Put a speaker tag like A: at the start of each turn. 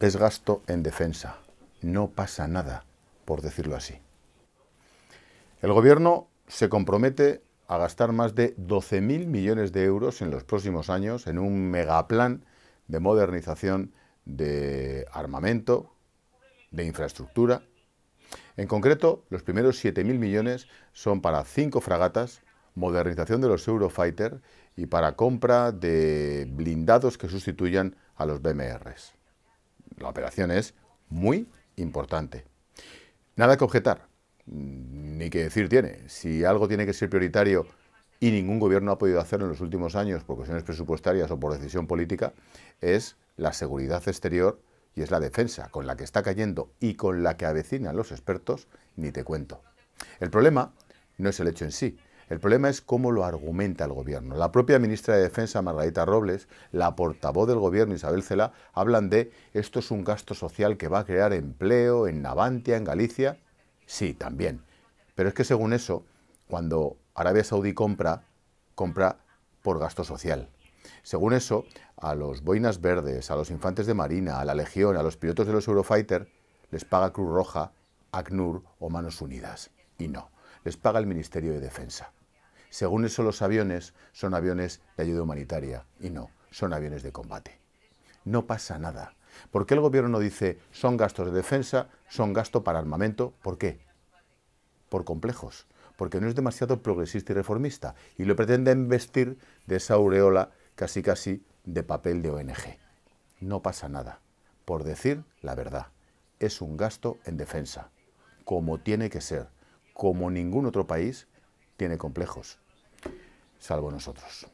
A: es gasto en defensa. No pasa nada, por decirlo así. El Gobierno se compromete a gastar más de 12.000 millones de euros en los próximos años en un megaplan de modernización de armamento, de infraestructura. En concreto, los primeros 7.000 millones son para cinco fragatas, modernización de los Eurofighter y para compra de blindados que sustituyan a los BMRs. La operación es muy importante. Nada que objetar, ni que decir tiene. Si algo tiene que ser prioritario y ningún gobierno ha podido hacerlo en los últimos años por cuestiones presupuestarias o por decisión política, es la seguridad exterior y es la defensa, con la que está cayendo y con la que avecinan los expertos, ni te cuento. El problema no es el hecho en sí, el problema es cómo lo argumenta el gobierno. La propia ministra de Defensa, Margarita Robles, la portavoz del gobierno, Isabel Cela, hablan de esto es un gasto social que va a crear empleo en Navantia, en Galicia. Sí, también. Pero es que según eso, cuando Arabia Saudí compra, compra por gasto social. Según eso, a los boinas verdes, a los infantes de marina, a la legión, a los pilotos de los Eurofighter, les paga Cruz Roja, ACNUR o Manos Unidas. Y no, les paga el Ministerio de Defensa. Según eso, los aviones son aviones de ayuda humanitaria y no, son aviones de combate. No pasa nada. ¿Por qué el gobierno no dice son gastos de defensa, son gasto para armamento? ¿Por qué? Por complejos. Porque no es demasiado progresista y reformista y lo pretende vestir de esa aureola casi casi de papel de ONG. No pasa nada. Por decir la verdad, es un gasto en defensa, como tiene que ser, como ningún otro país tiene complejos, salvo nosotros.